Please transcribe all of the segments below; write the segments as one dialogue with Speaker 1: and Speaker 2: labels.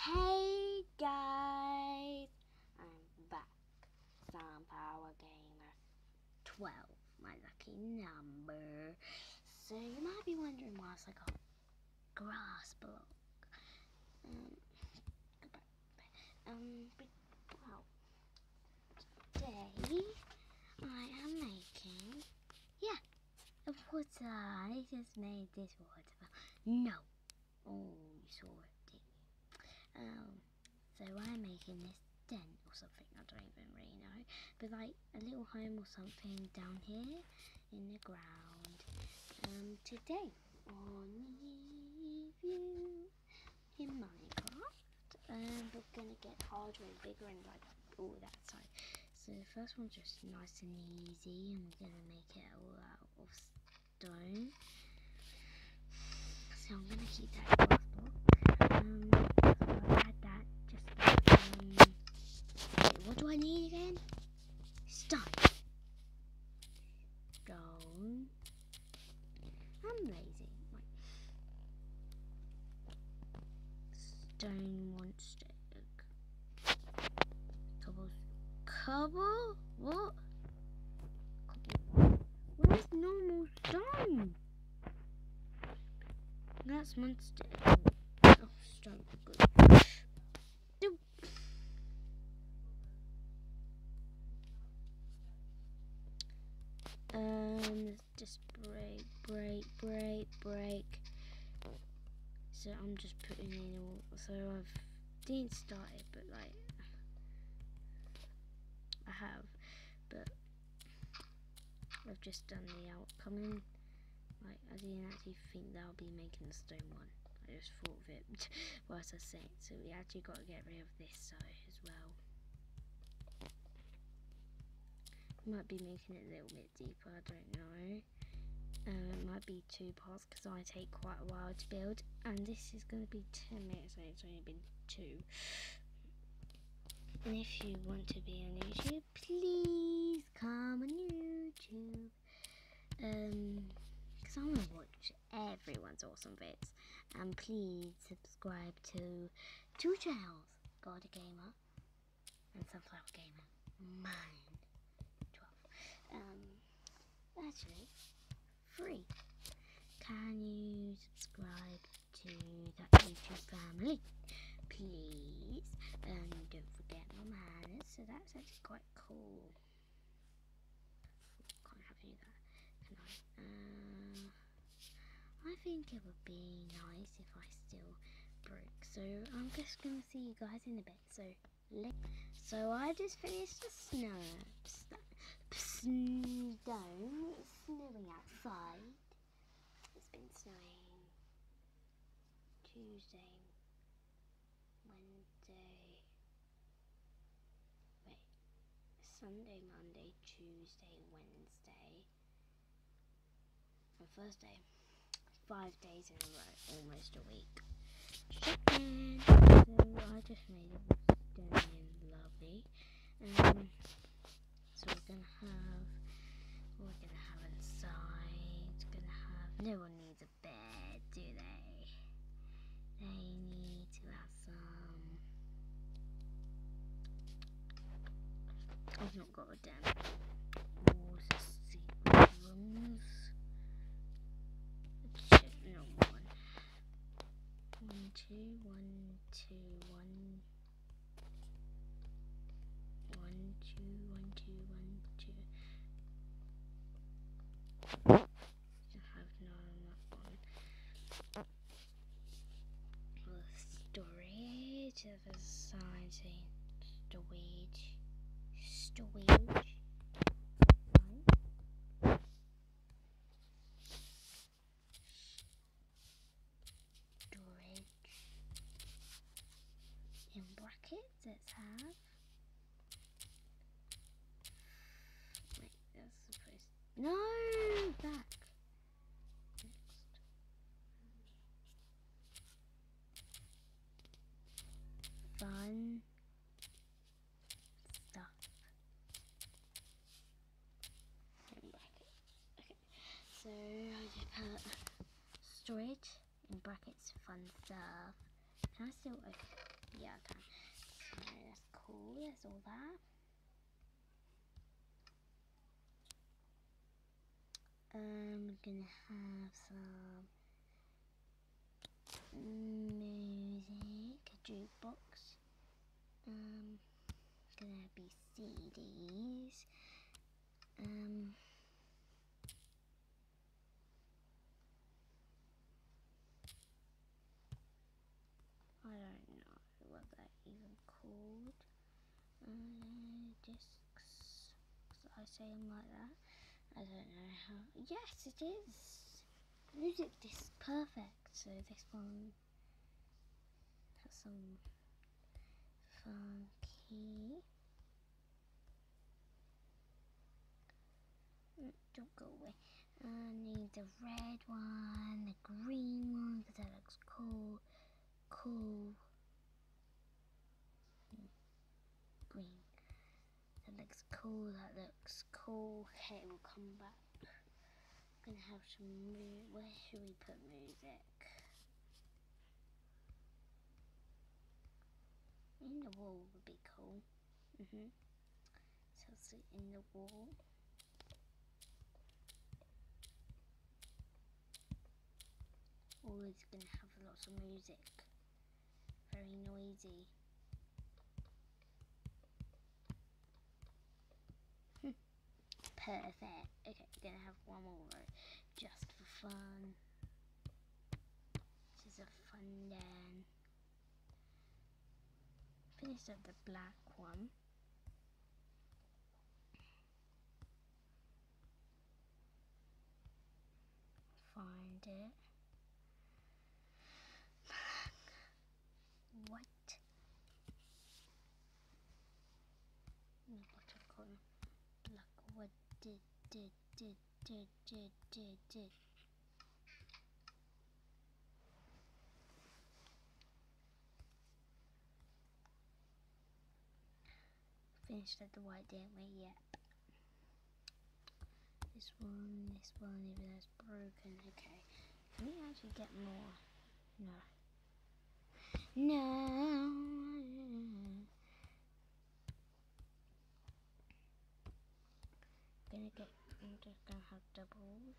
Speaker 1: Hey guys, I'm back. Sunflower Gamer 12, my lucky number. So you might be wondering why it's like a grass block. Um, um, well, today I am making, yeah, a water. I just made this water. No. Oh, you saw it, Um, so I'm making this den or something. I don't even really know, but like a little home or something down here in the ground. Um, today on review in Minecraft, um, we're gonna get harder and bigger and like all that side. So the first one's just nice and easy, and we're gonna make it all out of stone. So I'm gonna keep that glass block. Um, so I had that just um. Wait, what do I need again? Stone. Stone. I'm lazy. Right. Stone one stick. Cobble. Cobble? What? Cobble. Where's normal stone? That's stick. Oh, stone. Good. Um, just break, break, break, break. So I'm just putting in all. So I've didn't start it, but like I have, but I've just done the outcoming. Like I didn't actually think that I'll be making the stone one. I just thought of it whilst I saying. So we actually got to get rid of this side as well. Might be making it a little bit deeper, I don't know. Um, it might be two parts because I take quite a while to build, and this is going to be 10 minutes, and it's only been two. And if you want to be on YouTube, please come on YouTube. Um, because I want to watch everyone's awesome vids. And please subscribe to two channels God Gamer and Sunflower Gamer. Mine. 12. Um, actually, free. Can you subscribe to that YouTube family? Please. And don't forget my manners. So that's actually quite cool. Can't have you that, can I? Uh, I think it would be nice if I still broke. So I'm just gonna see you guys in a bit. So so I just finished the snow. Stone. It's snowing outside. It's been snowing Tuesday, Wednesday. Wait. Sunday, Monday, Tuesday, Wednesday. And Thursday. Five days in a row, almost a week. Chicken. So I just made stone and lovely. Um, so we're gonna have, we're gonna have inside. Gonna have. No one needs a bed, do they? They need to have some. I've not got a damn water secret rooms. Check no one. One, two, one, two, one. One, two, one, two, one, two. Just have none on that one. Uh, storage of a sign saying storage. Storage. Right. Storage. In brackets, let's have. Wait, that's supposed. No, back. Next. Fun stuff. Okay, so I just put storage in brackets. Fun stuff. Can I still? Okay. Yeah, I can. So that's cool. That's all that. I'm gonna have some music, a jukebox. Um, gonna be CDs. Um. I don't know what that even called. Uh, discs. I say them like that. I don't know how. Yes, it is. Music is perfect. So this one has some funky. Mm, don't go away. I need the red one, the green one, because that looks cool. Cool. Mm, green. That looks cool, that looks cool. Okay, we'll come back. I'm gonna have some music. where should we put music? In the wall would be cool. Mhm. so it's in the wall. Always gonna have lots of music. Very noisy. Perfect. Okay, we're gonna have one more just for fun. This is a fun den. Finished up the black one. Find it. Black. White. No, bottom corner. Black. What Finished at the white, didn't we? Yep. This one, this one, even though it's broken. Okay. Can we actually get more? No. No. Gonna get. I'm just gonna have doubles.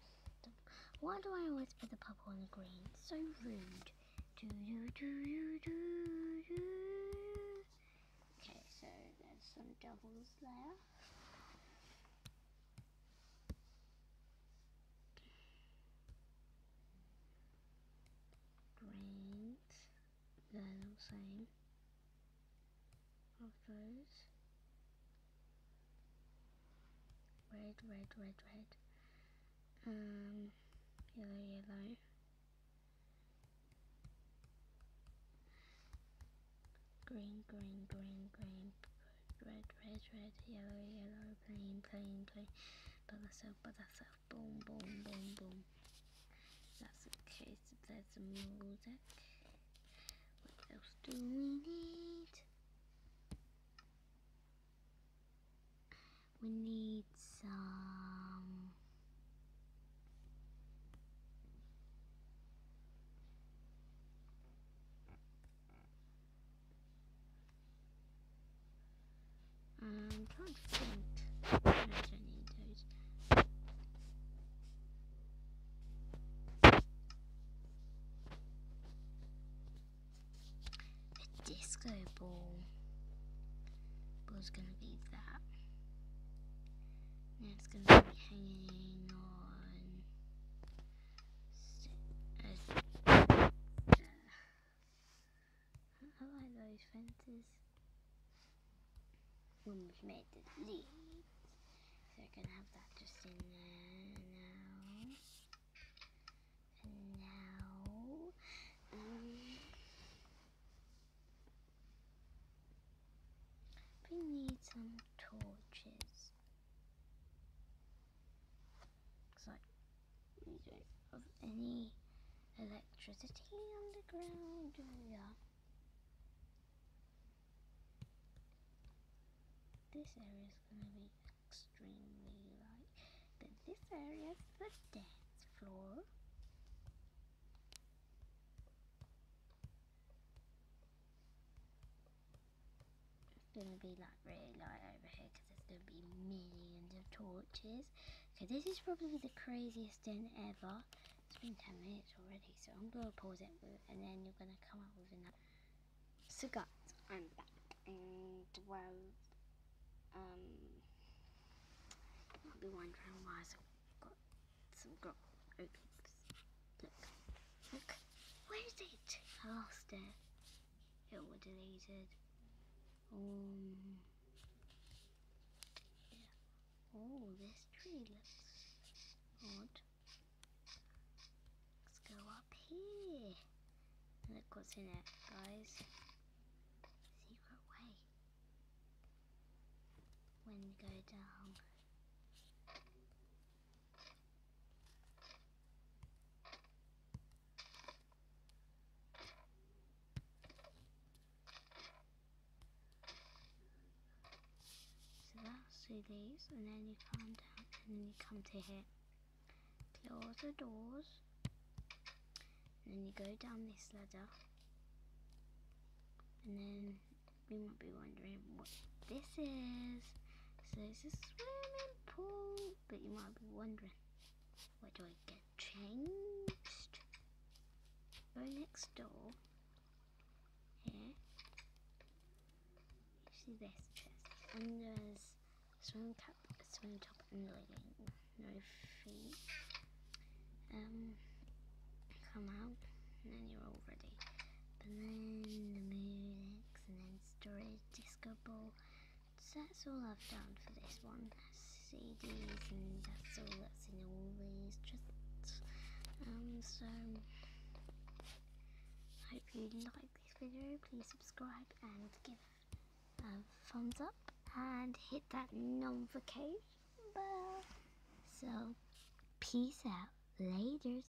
Speaker 1: Why do I always put the purple on the green? So rude. Do do do do do. Okay, so there's some doubles there. Greens. They're the same. Of those. Red, red, red, red. Um, yellow, yellow. Green, green, green, green. Red, red, red, yellow, yellow, plain, plain, plain. By myself, by myself. Boom, boom, boom, boom. That's okay. So there's some music. What else do we need? We need some. I'm trying to think. I don't need those. A disco ball was gonna be that. And it's gonna be hanging on. st- uh, uh, I like those fences. When we've made the leaves. So we're gonna have that just in there now. And now. Um, we need some torches. Cause like we don't have any electricity underground. Yeah. This area is gonna be extremely light, but this area is the dance floor. It's gonna be like really light over here because there's gonna be millions of torches. Okay, this is probably the craziest den ever. Been 10 minutes already, so I'm gonna pause it and then you're gonna come up with another. So guys, I'm back and well, um, you might be wondering why I've got some grog. Okay, look, look, where is it? I lost it. It was deleted. Um, yeah. Oh, this tree looks odd. Let's go up here. Look what's in it, guys. Secret way. When you go down. So that's through these, and then you come down, and then you come to here. Close the doors, then you go down this ladder, and then you might be wondering what this is. So it's a swimming pool, but you might be wondering, where do I get changed? Go next door. Here. You see this chest. And there's swim cap, swim top and legging. No feet. Um come out and then you're all ready. But then the music and then storage disco ball. So that's all I've done for this one. CDs and that's all that's in all these chests. Um so I hope you like this video. Please subscribe and give a thumbs up and hit that notification bell. So, peace out. Laters.